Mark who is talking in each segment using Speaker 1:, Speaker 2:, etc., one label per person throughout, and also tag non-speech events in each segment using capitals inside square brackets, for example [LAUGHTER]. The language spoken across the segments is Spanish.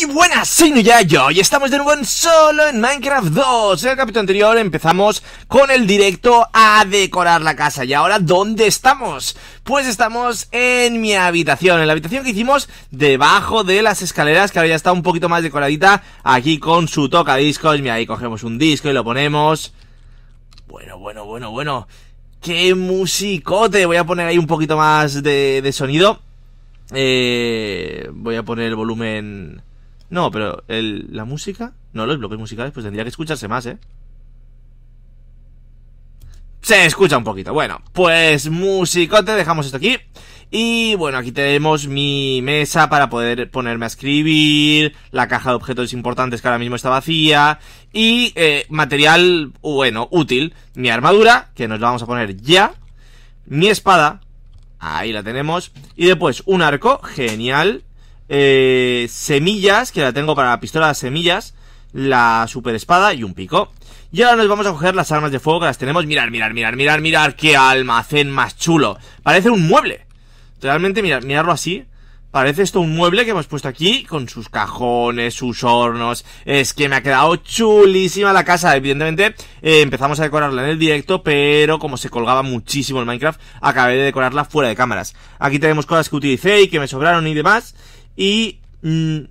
Speaker 1: Muy buenas, soy yo y estamos de nuevo en solo en Minecraft 2 En el capítulo anterior empezamos con el directo a decorar la casa. Y ahora, ¿dónde estamos? Pues estamos en mi habitación, en la habitación que hicimos debajo de las escaleras Que ahora ya está un poquito más decoradita Aquí con su tocadiscos, mira ahí cogemos un disco y lo ponemos. Bueno, bueno, bueno, bueno. ¡Qué musicote! Voy a poner ahí un poquito más de, de sonido. Eh, voy a poner el volumen no, pero el, la música... No, los bloques musicales pues tendría que escucharse más, ¿eh? Se escucha un poquito. Bueno, pues musicote, dejamos esto aquí. Y bueno, aquí tenemos mi mesa para poder ponerme a escribir, la caja de objetos importantes que ahora mismo está vacía, y eh, material, bueno, útil, mi armadura, que nos la vamos a poner ya, mi espada, ahí la tenemos, y después un arco, genial, eh, semillas, que la tengo para la pistola de semillas, la super espada y un pico. Y ahora nos vamos a coger las armas de fuego que las tenemos. Mirar, mirar, mirar, mirar, mirar, qué almacén más chulo. Parece un mueble. Realmente, mirar, mirarlo así. Parece esto un mueble que hemos puesto aquí con sus cajones, sus hornos. Es que me ha quedado chulísima la casa. Evidentemente eh, empezamos a decorarla en el directo, pero como se colgaba muchísimo el Minecraft, acabé de decorarla fuera de cámaras. Aquí tenemos cosas que utilicé y que me sobraron y demás. Y... Mm,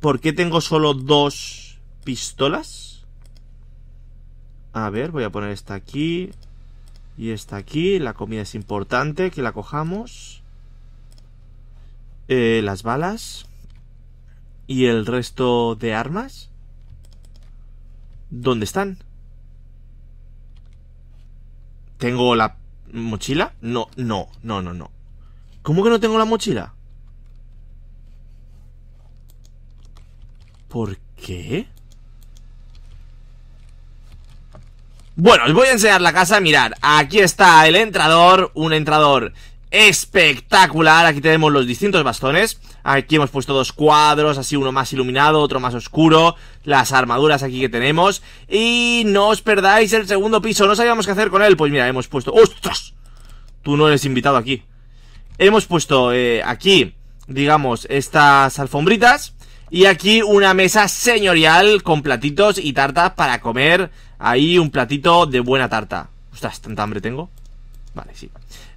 Speaker 1: ¿Por qué tengo solo dos pistolas? A ver, voy a poner esta aquí. Y esta aquí. La comida es importante, que la cojamos. Eh, las balas. ¿Y el resto de armas? ¿Dónde están? ¿Tengo la mochila? No, no, no, no, no. ¿Cómo que no tengo la mochila? ¿Por qué? Bueno, os voy a enseñar la casa, mirar, aquí está el entrador, un entrador espectacular, aquí tenemos los distintos bastones, aquí hemos puesto dos cuadros, así uno más iluminado, otro más oscuro, las armaduras aquí que tenemos, y no os perdáis el segundo piso, no sabíamos qué hacer con él, pues mira, hemos puesto, ¡ostras! Tú no eres invitado aquí. Hemos puesto eh, aquí, digamos, estas alfombritas, y aquí una mesa señorial con platitos y tartas para comer. Ahí un platito de buena tarta. Ostras, tanta hambre tengo. Vale, sí.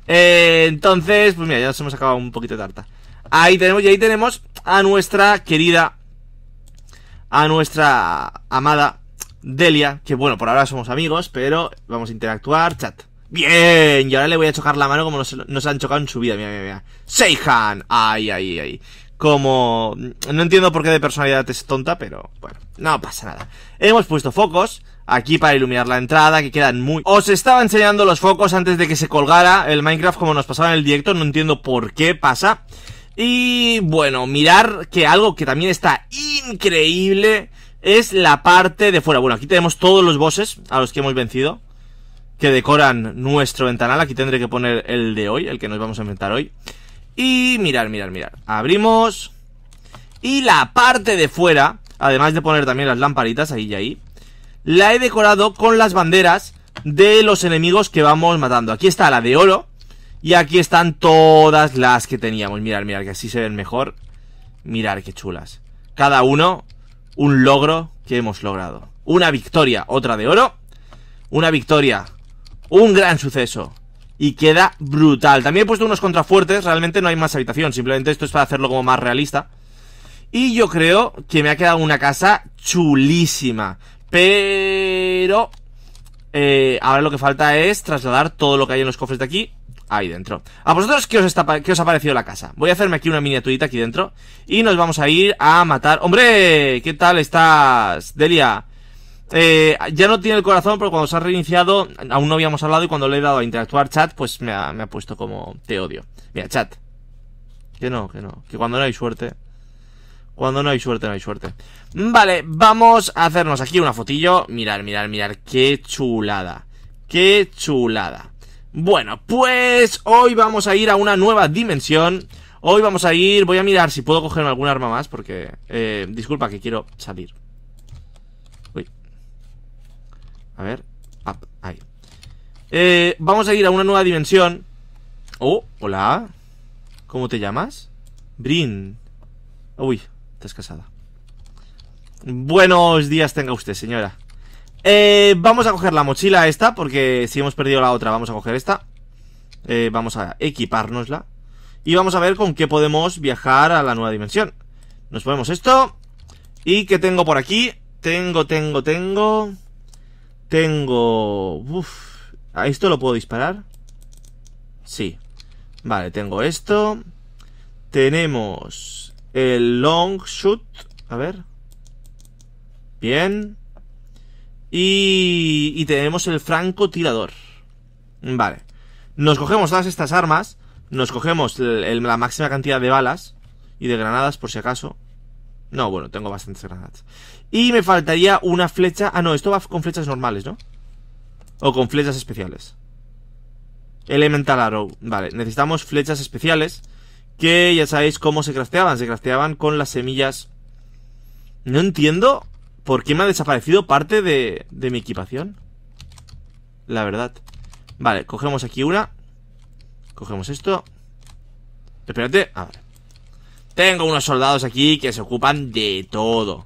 Speaker 1: Eh, entonces, pues mira, ya nos hemos acabado un poquito de tarta. Ahí tenemos, y ahí tenemos a nuestra querida, a nuestra amada Delia, que bueno, por ahora somos amigos, pero vamos a interactuar, chat. Bien, y ahora le voy a chocar la mano como nos, nos han chocado en su vida, mira, mira, mira. Seihan, ay, ay, ay como... No entiendo por qué de personalidad es tonta, pero bueno, no pasa nada. Hemos puesto focos aquí para iluminar la entrada, que quedan muy... Os estaba enseñando los focos antes de que se colgara el Minecraft como nos pasaba en el directo, no entiendo por qué pasa. Y bueno, mirar que algo que también está increíble es la parte de fuera. Bueno, aquí tenemos todos los bosses a los que hemos vencido, que decoran nuestro ventanal. Aquí tendré que poner el de hoy, el que nos vamos a enfrentar hoy. Y mirar, mirar, mirar. Abrimos. Y la parte de fuera, además de poner también las lamparitas ahí y ahí, la he decorado con las banderas de los enemigos que vamos matando. Aquí está la de oro. Y aquí están todas las que teníamos. Mirar, mirar, que así se ven mejor. Mirar qué chulas. Cada uno un logro que hemos logrado. Una victoria, otra de oro. Una victoria. Un gran suceso y queda brutal. También he puesto unos contrafuertes, realmente no hay más habitación, simplemente esto es para hacerlo como más realista. Y yo creo que me ha quedado una casa chulísima. Pero... Eh, ahora lo que falta es trasladar todo lo que hay en los cofres de aquí ahí dentro. ¿A vosotros qué os, qué os ha parecido la casa? Voy a hacerme aquí una miniaturita aquí dentro y nos vamos a ir a matar... ¡Hombre! ¿Qué tal estás, Delia? Eh, ya no tiene el corazón porque cuando se ha reiniciado aún no habíamos hablado y cuando le he dado a interactuar chat pues me ha, me ha puesto como te odio. Mira, chat. Que no, que no. Que cuando no hay suerte. Cuando no hay suerte, no hay suerte. Vale, vamos a hacernos aquí una fotillo. Mirar, mirar, mirar. Qué chulada. Qué chulada. Bueno, pues hoy vamos a ir a una nueva dimensión. Hoy vamos a ir... Voy a mirar si puedo cogerme algún arma más porque... Eh, disculpa que quiero salir. A ver. ahí. Eh, vamos a ir a una nueva dimensión. Oh, hola. ¿Cómo te llamas? Brin. Uy, estás casada. Buenos días tenga usted, señora. Eh, vamos a coger la mochila esta, porque si hemos perdido la otra, vamos a coger esta. Eh, vamos a equipárnosla. Y vamos a ver con qué podemos viajar a la nueva dimensión. Nos ponemos esto. ¿Y qué tengo por aquí? Tengo, tengo, tengo... Tengo... Uf. ¿A esto lo puedo disparar? Sí. Vale, tengo esto. Tenemos el long shoot. A ver. Bien. Y, y tenemos el francotirador. Vale. Nos cogemos todas estas armas. Nos cogemos la máxima cantidad de balas. Y de granadas por si acaso. No, bueno, tengo bastantes granadas. Y me faltaría una flecha... Ah, no, esto va con flechas normales, ¿no? O con flechas especiales. Elemental Arrow. Vale, necesitamos flechas especiales. Que ya sabéis cómo se crafteaban. Se crafteaban con las semillas... No entiendo por qué me ha desaparecido parte de, de mi equipación. La verdad. Vale, cogemos aquí una. Cogemos esto. Espérate. A ver. Tengo unos soldados aquí que se ocupan de todo.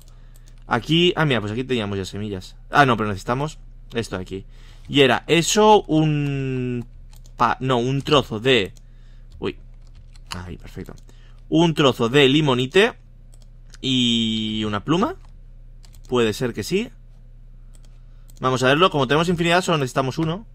Speaker 1: Aquí... Ah, mira, pues aquí teníamos ya semillas. Ah, no, pero necesitamos esto de aquí. Y era eso, un... no, un trozo de... Uy. Ahí, perfecto. Un trozo de limonite. Y una pluma. Puede ser que sí. Vamos a verlo. Como tenemos infinidad, solo necesitamos uno.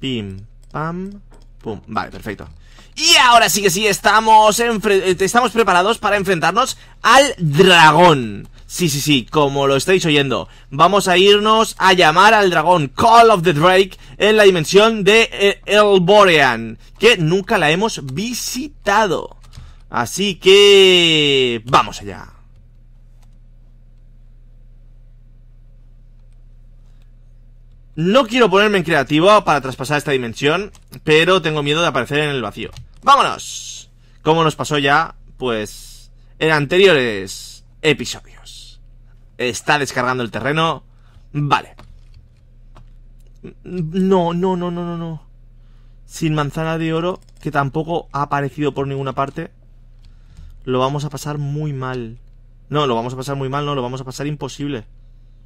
Speaker 1: Pim, pam, pum. Vale, perfecto. Y ahora sí que sí, estamos, eh, estamos preparados para enfrentarnos al dragón. Sí, sí, sí, como lo estáis oyendo, vamos a irnos a llamar al dragón Call of the Drake en la dimensión de eh, Elborean, que nunca la hemos visitado. Así que... vamos allá. No quiero ponerme en creativo para traspasar esta dimensión, pero tengo miedo de aparecer en el vacío. ¡Vámonos! Como nos pasó ya, pues, en anteriores episodios. Está descargando el terreno. Vale. No, no, no, no, no, no. Sin manzana de oro, que tampoco ha aparecido por ninguna parte. Lo vamos a pasar muy mal. No, lo vamos a pasar muy mal, no, lo vamos a pasar imposible.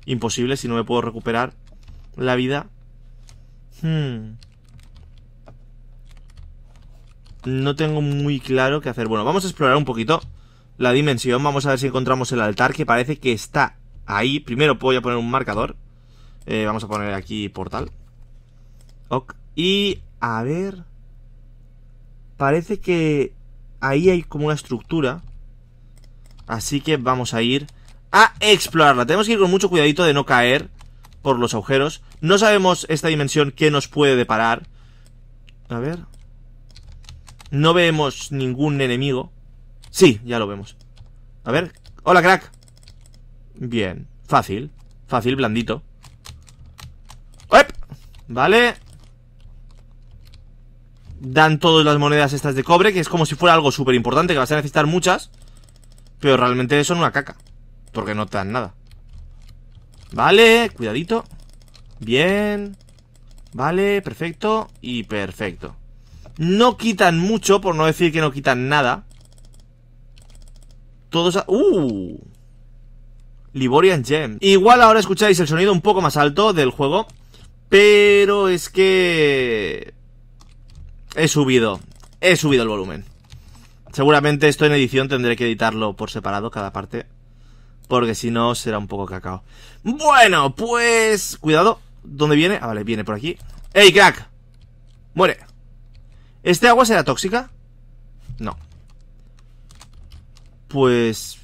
Speaker 1: Imposible si no me puedo recuperar la vida. Hmm. No tengo muy claro qué hacer. Bueno, vamos a explorar un poquito la dimensión. Vamos a ver si encontramos el altar, que parece que está ahí. Primero voy a poner un marcador. Eh, vamos a poner aquí portal. Ok. Y a ver... Parece que ahí hay como una estructura. Así que vamos a ir a explorarla. Tenemos que ir con mucho cuidadito de no caer por los agujeros. No sabemos esta dimensión qué nos puede deparar. A ver. No vemos ningún enemigo. Sí, ya lo vemos. A ver. Hola, crack. Bien. Fácil. Fácil, blandito. ¡Ep! Vale. Dan todas las monedas estas de cobre, que es como si fuera algo súper importante, que vas a necesitar muchas. Pero realmente son una caca. Porque no dan nada. Vale, cuidadito Bien Vale, perfecto Y perfecto No quitan mucho, por no decir que no quitan nada Todos... ¡Uh! Liborian Gem Igual ahora escucháis el sonido un poco más alto del juego Pero es que... He subido He subido el volumen Seguramente esto en edición tendré que editarlo por separado cada parte porque si no será un poco cacao. Bueno, pues... Cuidado. ¿Dónde viene? Ah, vale, viene por aquí. ¡Ey, crack! Muere. ¿Este agua será tóxica? No. Pues...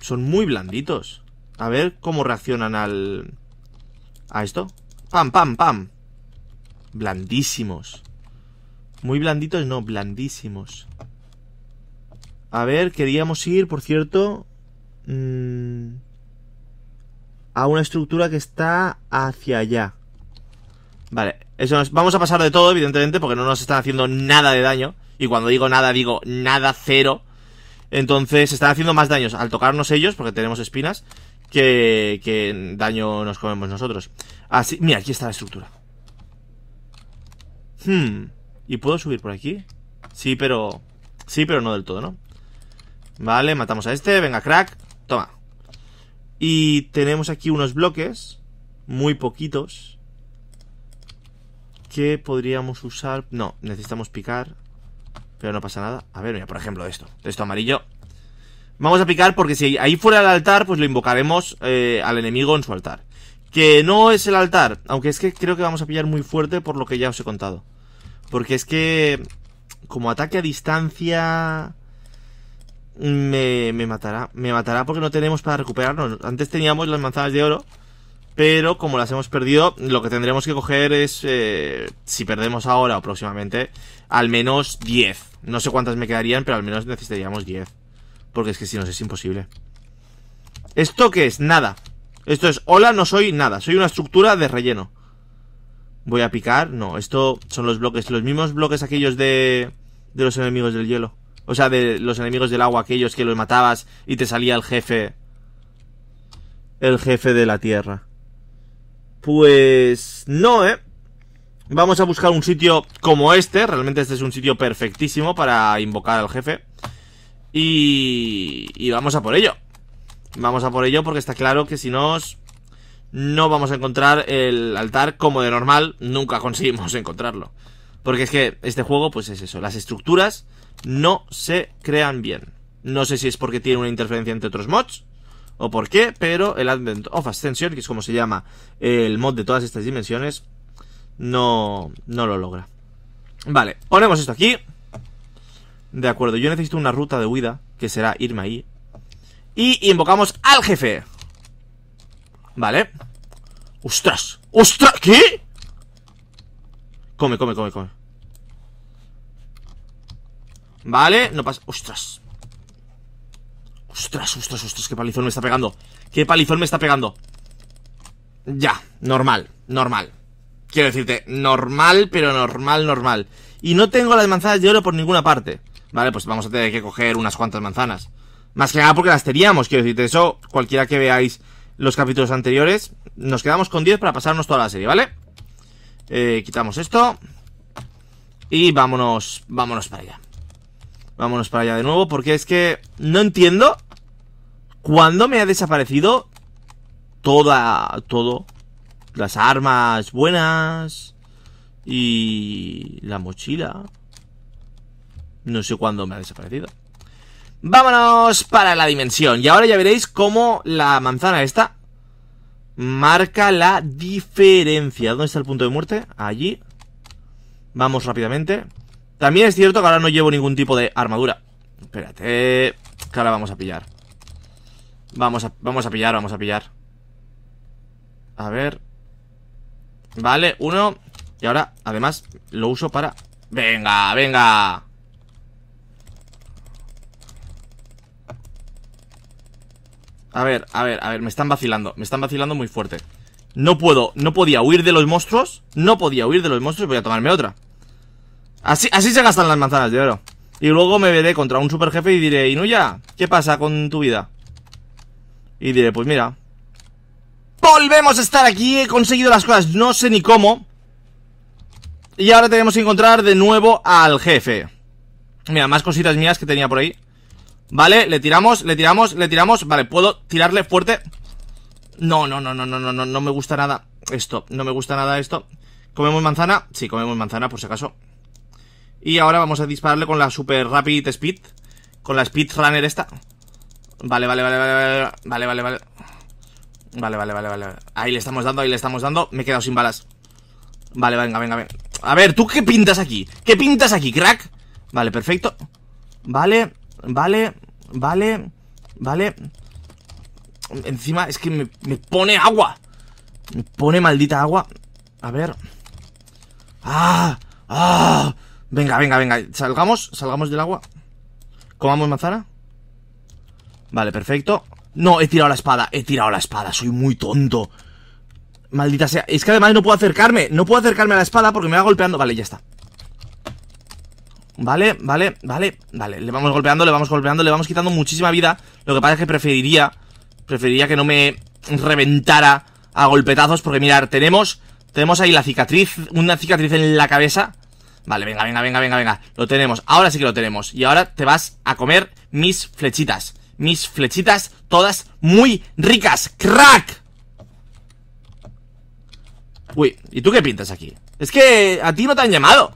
Speaker 1: Son muy blanditos. A ver cómo reaccionan al... A esto. Pam, pam, pam. Blandísimos. Muy blanditos, no, blandísimos. A ver, queríamos ir, por cierto, Mm, a una estructura que está hacia allá. Vale, eso vamos a pasar de todo, evidentemente, porque no nos están haciendo nada de daño. Y cuando digo nada, digo nada, cero. Entonces, están haciendo más daños al tocarnos ellos, porque tenemos espinas, que, que daño nos comemos nosotros. Así, mira, aquí está la estructura. Hmm, ¿y puedo subir por aquí? Sí, pero... Sí, pero no del todo, ¿no? Vale, matamos a este, venga, crack Toma. Y tenemos aquí unos bloques, muy poquitos, que podríamos usar... No, necesitamos picar, pero no pasa nada. A ver, mira, por ejemplo, esto, esto amarillo. Vamos a picar porque si ahí fuera el altar, pues lo invocaremos eh, al enemigo en su altar. Que no es el altar, aunque es que creo que vamos a pillar muy fuerte por lo que ya os he contado. Porque es que como ataque a distancia me, matará. Me matará porque no tenemos para recuperarnos. Antes teníamos las manzanas de oro, pero como las hemos perdido, lo que tendremos que coger es, eh, si perdemos ahora o próximamente, al menos 10. No sé cuántas me quedarían, pero al menos necesitaríamos 10. Porque es que si no es imposible. ¿Esto qué es? Nada. Esto es, hola, no soy nada. Soy una estructura de relleno. Voy a picar. No, esto son los bloques. Los mismos bloques aquellos de, de los enemigos del hielo. O sea, de los enemigos del agua, aquellos que los matabas y te salía el jefe. El jefe de la tierra. Pues no, ¿eh? Vamos a buscar un sitio como este. Realmente este es un sitio perfectísimo para invocar al jefe. Y, y vamos a por ello. Vamos a por ello porque está claro que si nos... No vamos a encontrar el altar como de normal. Nunca [LAUGHS] conseguimos encontrarlo. Porque es que este juego, pues es eso. Las estructuras no se crean bien. No sé si es porque tiene una interferencia entre otros mods o por qué, pero el Advent of Ascension, que es como se llama el mod de todas estas dimensiones, no, no lo logra. Vale, ponemos esto aquí. De acuerdo, yo necesito una ruta de huida, que será irme ahí. Y invocamos al jefe. Vale. ¡Ostras! ¡Ostras! ¿Qué? Come, come, come, come. Vale, no pasa... ¡Ostras! ¡Ostras, ostras, ostras! ¡Qué palizón me está pegando! ¡Qué palizón me está pegando! Ya, normal, normal. Quiero decirte, normal, pero normal, normal. Y no tengo las manzanas de oro por ninguna parte. Vale, pues vamos a tener que coger unas cuantas manzanas. Más que nada porque las teníamos, quiero decirte. Eso, cualquiera que veáis los capítulos anteriores, nos quedamos con 10 para pasarnos toda la serie, ¿vale? Eh, quitamos esto. Y vámonos, vámonos para allá. Vámonos para allá de nuevo, porque es que no entiendo cuándo me ha desaparecido toda, todo. Las armas buenas y la mochila. No sé cuándo me ha desaparecido. Vámonos para la dimensión. Y ahora ya veréis cómo la manzana esta marca la diferencia. ¿Dónde está el punto de muerte? Allí. Vamos rápidamente. También es cierto que ahora no llevo ningún tipo de armadura. Espérate. Que ahora vamos a pillar. Vamos a, vamos a pillar, vamos a pillar. A ver. Vale, uno. Y ahora, además, lo uso para... ¡Venga, venga! A ver, a ver, a ver, me están vacilando Me están vacilando muy fuerte No puedo, no podía huir de los monstruos No podía huir de los monstruos, voy a tomarme otra Así, así se gastan las manzanas de oro. Y luego me veré contra un super jefe y diré, Inuya, ¿qué pasa con tu vida? Y diré, pues mira. Volvemos a estar aquí, he conseguido las cosas, no sé ni cómo. Y ahora tenemos que encontrar de nuevo al jefe. Mira, más cositas mías que tenía por ahí. Vale, le tiramos, le tiramos, le tiramos. Vale, ¿puedo tirarle fuerte? No, no, no, no, no, no, no, no me gusta nada esto. No me gusta nada esto. ¿Comemos manzana? Sí, comemos manzana, por si acaso. Y ahora vamos a dispararle con la Super Rapid Speed. Con la Speed Runner esta. Vale, vale, vale, vale. Vale, vale, vale. Vale, vale, vale, vale. Ahí le estamos dando, ahí le estamos dando. Me he quedado sin balas. Vale, venga, venga, venga. A ver, ¿tú qué pintas aquí? ¿Qué pintas aquí, crack? Vale, perfecto. Vale, vale, vale, vale. Encima es que me, pone agua. Me pone maldita agua. A ver. ¡Ah! ¡Ah! Venga, venga, venga. Salgamos, salgamos del agua. Comamos manzana. Vale, perfecto. No, he tirado la espada, he tirado la espada. Soy muy tonto. Maldita sea. Es que además no puedo acercarme. No puedo acercarme a la espada porque me va golpeando. Vale, ya está. Vale, vale, vale, vale. Le vamos golpeando, le vamos golpeando, le vamos quitando muchísima vida. Lo que pasa es que preferiría, preferiría que no me reventara a golpetazos porque mirar, tenemos, tenemos ahí la cicatriz, una cicatriz en la cabeza Vale, venga, venga, venga, venga, venga Lo tenemos, ahora sí que lo tenemos Y ahora te vas a comer mis flechitas mis flechitas todas muy ricas. ¡Crack! Uy, ¿y tú qué pintas aquí? Es que a ti no te han llamado.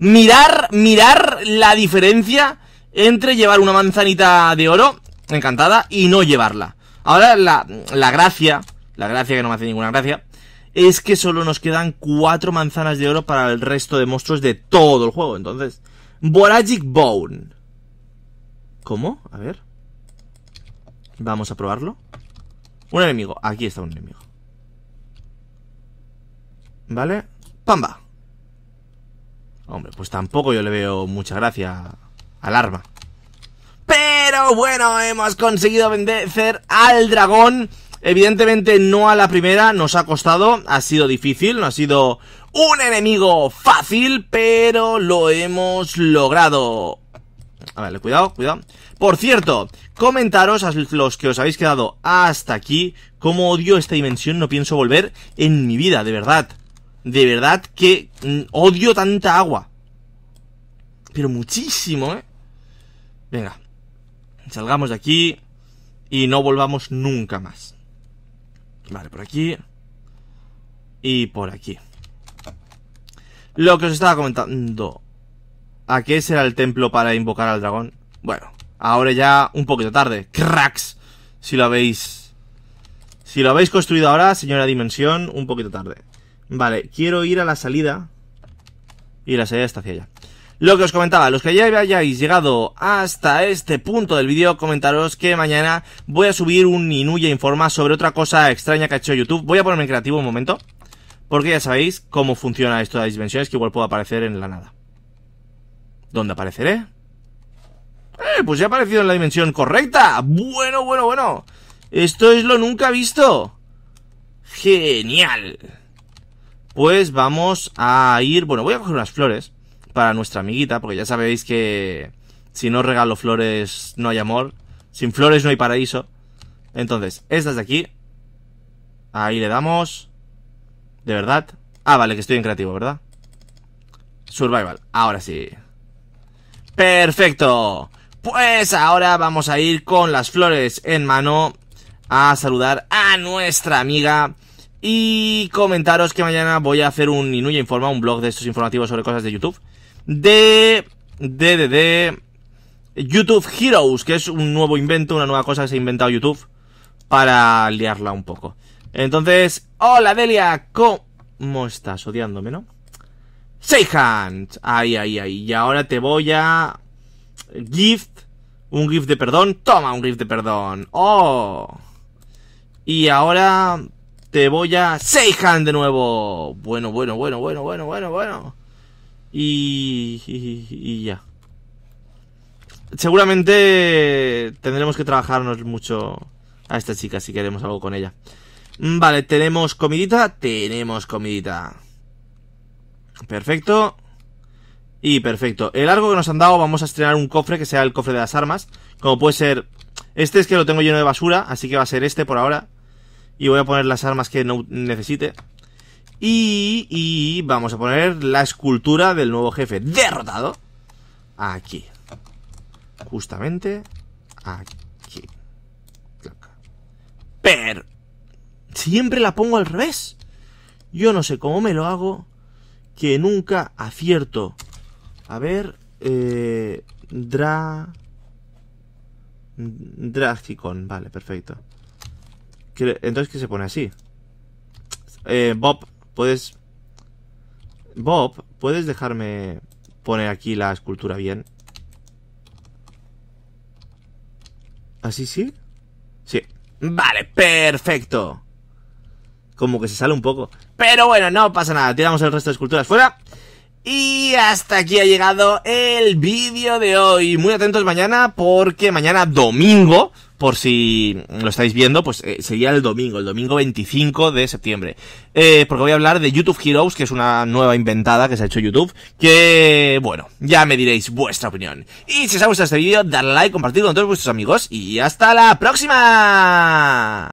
Speaker 1: Mirar, mirar la diferencia entre llevar una manzanita de oro encantada y no llevarla. Ahora la, la gracia, la gracia que no me hace ninguna gracia, es que solo nos quedan cuatro manzanas de oro para el resto de monstruos de todo el juego. Entonces, Boragic Bone. ¿Cómo? A ver. Vamos a probarlo. Un enemigo. Aquí está un enemigo. ¿Vale? Pamba. Hombre, pues tampoco yo le veo mucha gracia al arma. Pero bueno, hemos conseguido vencer al dragón. Evidentemente no a la primera, nos ha costado, ha sido difícil, no ha sido un enemigo fácil, pero lo hemos logrado. A ver, cuidado, cuidado. Por cierto, comentaros a los que os habéis quedado hasta aquí, cómo odio esta dimensión, no pienso volver en mi vida, de verdad. De verdad que mm, odio tanta agua. Pero muchísimo, ¿eh? Venga. Salgamos de aquí y no volvamos nunca más. Vale, por aquí. Y por aquí. Lo que os estaba comentando. ¿A qué será el templo para invocar al dragón? Bueno, ahora ya un poquito tarde. ¡Cracks! Si lo habéis... Si lo habéis construido ahora, señora Dimensión, un poquito tarde. Vale, quiero ir a la salida. Y la salida está hacia allá. Lo que os comentaba, los que ya hayáis llegado hasta este punto del vídeo, comentaros que mañana voy a subir un Inuya Informa sobre otra cosa extraña que ha hecho YouTube. Voy a ponerme en creativo un momento, porque ya sabéis cómo funciona esto de las dimensiones, que igual puedo aparecer en la nada. ¿Dónde apareceré? Eh, pues ya ha aparecido en la dimensión correcta. Bueno, bueno, bueno. Esto es lo nunca visto. Genial. Pues vamos a ir... Bueno, voy a coger unas flores para nuestra amiguita, porque ya sabéis que si no regalo flores no hay amor. Sin flores no hay paraíso. Entonces, estas de aquí. Ahí le damos. ¿De verdad? Ah, vale, que estoy en creativo, ¿verdad? Survival, ahora sí. ¡Perfecto! Pues ahora vamos a ir con las flores en mano a saludar a nuestra amiga y comentaros que mañana voy a hacer un Inuya Informa, un blog de estos informativos sobre cosas de YouTube. De... De... De... de YouTube Heroes, que es un nuevo invento, una nueva cosa que se ha inventado YouTube para liarla un poco. Entonces, hola Delia, ¿cómo estás? Odiándome, ¿no? Seihan, ahí, ahí, ahí. Y ahora te voy a... Gift, un gift de perdón. Toma un gift de perdón. Oh. Y ahora te voy a Seihan de nuevo. Bueno, bueno, bueno, bueno, bueno, bueno, bueno. Y, y, ya. Seguramente tendremos que trabajarnos mucho a esta chica si queremos algo con ella. Mm, vale, tenemos comidita. Tenemos comidita. Perfecto. Y perfecto. El arco que nos han dado vamos a estrenar un cofre que sea el cofre de las armas. Como puede ser... Este es que lo tengo lleno de basura, así que va a ser este por ahora. Y voy a poner las armas que no necesite. Y, y vamos a poner la escultura del nuevo jefe derrotado. Aquí. Justamente aquí. Pero... Siempre la pongo al revés. Yo no sé cómo me lo hago. Que nunca acierto. A ver... Eh, dra... Dragicon, vale, perfecto. Entonces, ¿qué se pone así? Eh, Bob, puedes... Bob, ¿puedes dejarme poner aquí la escultura bien? ¿Así sí? Sí. Vale, perfecto. Como que se sale un poco. Pero bueno, no pasa nada. Tiramos el resto de esculturas fuera. Y hasta aquí ha llegado el vídeo de hoy. Muy atentos mañana porque mañana domingo por si lo estáis viendo, pues eh, sería el domingo, el domingo 25 de septiembre. Eh, porque voy a hablar de YouTube Heroes, que es una nueva inventada que se ha hecho YouTube, que, bueno, ya me diréis vuestra opinión. Y si os ha gustado este vídeo, darle like, compartirlo con todos vuestros amigos y hasta la próxima.